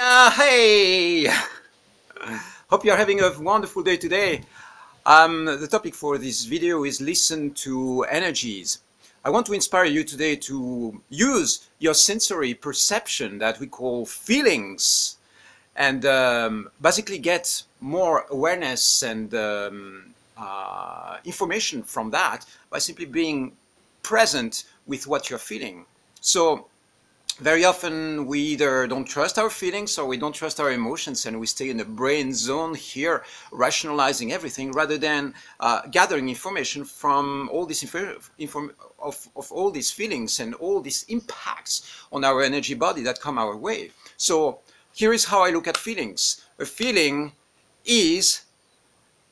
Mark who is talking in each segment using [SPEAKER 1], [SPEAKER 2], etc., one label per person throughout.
[SPEAKER 1] Uh, hey! Hope you're having a wonderful day today. Um, the topic for this video is listen to energies. I want to inspire you today to use your sensory perception that we call feelings and um, basically get more awareness and um, uh, information from that by simply being present with what you're feeling. So very often we either don't trust our feelings or we don't trust our emotions and we stay in the brain zone here rationalizing everything rather than uh, gathering information from all this inform of, of all these feelings and all these impacts on our energy body that come our way. So here is how I look at feelings. A feeling is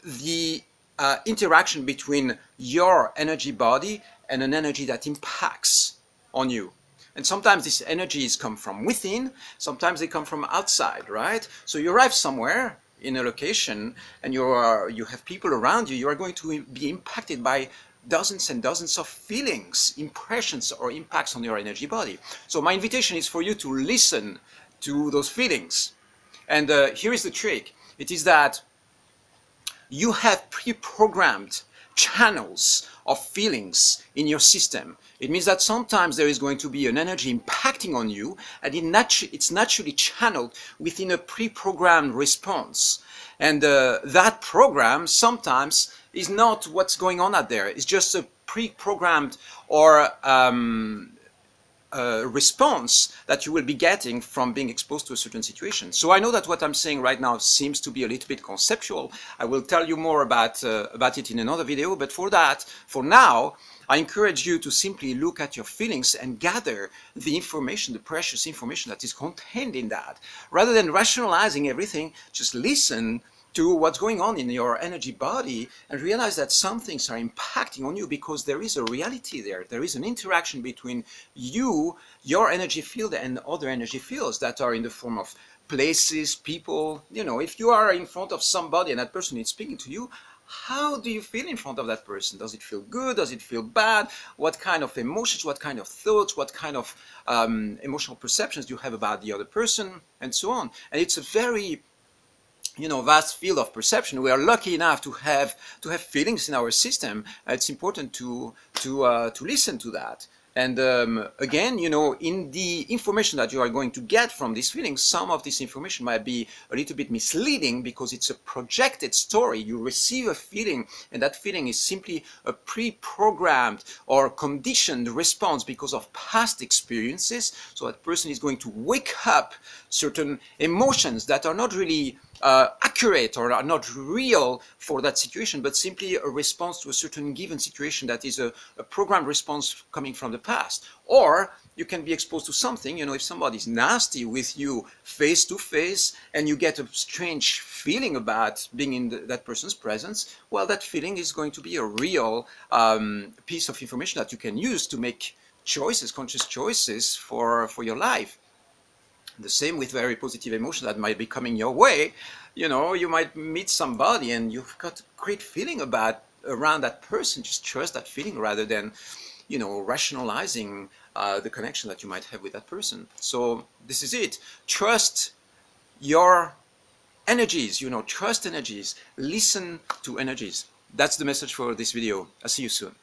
[SPEAKER 1] the uh, interaction between your energy body and an energy that impacts on you. And sometimes these energies come from within, sometimes they come from outside, right? So you arrive somewhere in a location and you are you have people around you, you are going to be impacted by dozens and dozens of feelings, impressions or impacts on your energy body. So my invitation is for you to listen to those feelings. And uh, here is the trick. It is that you have pre-programmed channels of feelings in your system. It means that sometimes there is going to be an energy impacting on you and it natu it's naturally channeled within a pre-programmed response. And uh, that program sometimes is not what's going on out there. It's just a pre-programmed or um, uh, response that you will be getting from being exposed to a certain situation. So I know that what I'm saying right now seems to be a little bit conceptual. I will tell you more about, uh, about it in another video, but for that, for now, I encourage you to simply look at your feelings and gather the information, the precious information that is contained in that. Rather than rationalizing everything, just listen to what's going on in your energy body and realize that some things are impacting on you because there is a reality there. There is an interaction between you, your energy field, and other energy fields that are in the form of places, people. You know, if you are in front of somebody and that person is speaking to you, how do you feel in front of that person? Does it feel good? Does it feel bad? What kind of emotions, what kind of thoughts, what kind of um, emotional perceptions do you have about the other person, and so on? And it's a very you know vast field of perception we are lucky enough to have to have feelings in our system it's important to to uh, to listen to that and um, again, you know, in the information that you are going to get from these feelings, some of this information might be a little bit misleading because it's a projected story. You receive a feeling and that feeling is simply a pre-programmed or conditioned response because of past experiences. So that person is going to wake up certain emotions that are not really uh, accurate or are not real for that situation, but simply a response to a certain given situation that is a, a programmed response coming from the past. Or you can be exposed to something, you know, if somebody's nasty with you face to face and you get a strange feeling about being in the, that person's presence, well, that feeling is going to be a real um, piece of information that you can use to make choices, conscious choices for, for your life. The same with very positive emotions that might be coming your way. You know, you might meet somebody and you've got a great feeling about around that person. Just trust that feeling rather than, you know, rationalizing uh, the connection that you might have with that person. So this is it. Trust your energies, you know, trust energies, listen to energies. That's the message for this video. I'll see you soon.